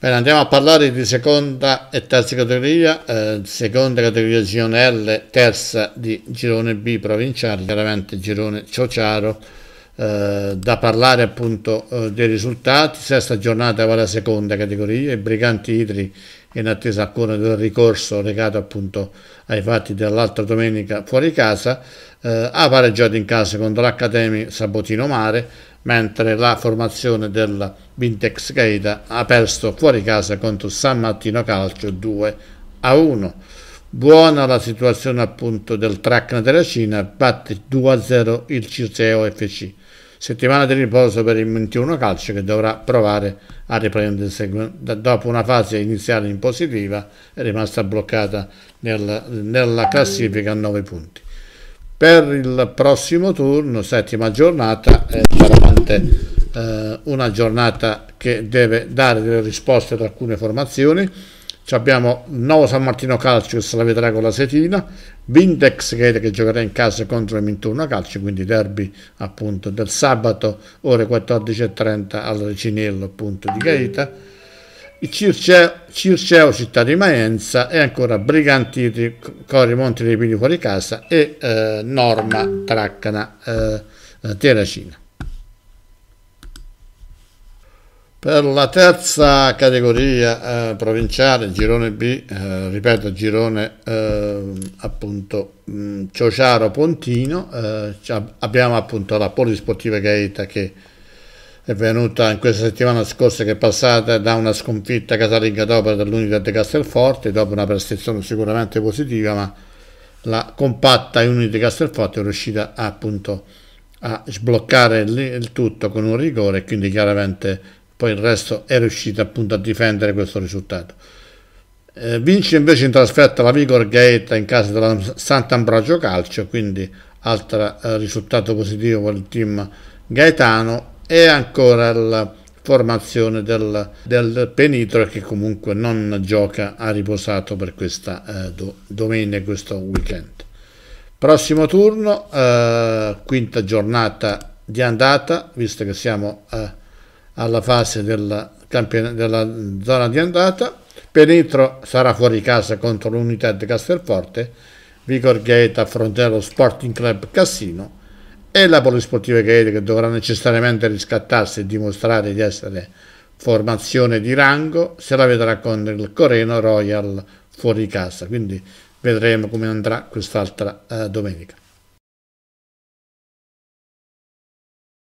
Bene, andiamo a parlare di seconda e terza categoria, eh, seconda categoria girone L, terza di girone B provinciale, chiaramente girone Ciociaro, eh, da parlare appunto eh, dei risultati, sesta giornata va la seconda categoria, i briganti idri in attesa ancora del ricorso legato appunto ai fatti dell'altra domenica fuori casa, eh, ha pareggiato in casa contro l'Accademia Sabotino Mare, mentre la formazione della Vintex Gaeta ha perso fuori casa contro San Martino Calcio 2 a 1. Buona la situazione appunto del Tracna della Cina, batte 2 a 0 il Circeo FC. Settimana di riposo per il 21 Calcio che dovrà provare a riprendersi dopo una fase iniziale in positiva, è rimasta bloccata nel, nella classifica a 9 punti. Per il prossimo turno, settima giornata, è chiaramente eh, una giornata che deve dare delle risposte ad alcune formazioni. Abbiamo Nuovo San Martino Calcio che se la vedrà con la Setina, Vindex che, che giocherà in casa contro il Minturno Calcio, quindi derby appunto del sabato ore 14.30 al Recinello appunto di Gaeta Circeo, Circeo città di Maenza e ancora Briganti Cori Monti dei Pini fuori casa e eh, Norma Traccana eh, Terracina. Per la terza categoria eh, provinciale, girone B, eh, ripeto, girone eh, appunto mm, Ciociaro Pontino, eh, abbiamo appunto la Polisportiva Gaeta che è venuta in questa settimana scorsa che è passata da una sconfitta casalinga d'opera dell'Unità di Castelforte, dopo una prestazione sicuramente positiva, ma la compatta Unità di Castelforte è riuscita appunto a sbloccare il tutto con un rigore e quindi chiaramente poi il resto è riuscito appunto a difendere questo risultato. Eh, vince invece in trasferta la Vigor Gate in casa della Sant'Ambrogio Calcio, quindi altro eh, risultato positivo per il team gaetano e ancora la formazione del, del Penitro che comunque non gioca, ha riposato per questa eh, do, domenica, questo weekend. Prossimo turno, eh, quinta giornata di andata, visto che siamo eh, alla fase della, della zona di andata. Penitro sarà fuori casa contro l'unità di Castelforte, Vigor Gate affronterà lo Sporting Club Cassino e la polisportiva Gaeta che dovrà necessariamente riscattarsi e dimostrare di essere formazione di rango se la vedrà con il Coreno Royal fuori casa quindi vedremo come andrà quest'altra eh, domenica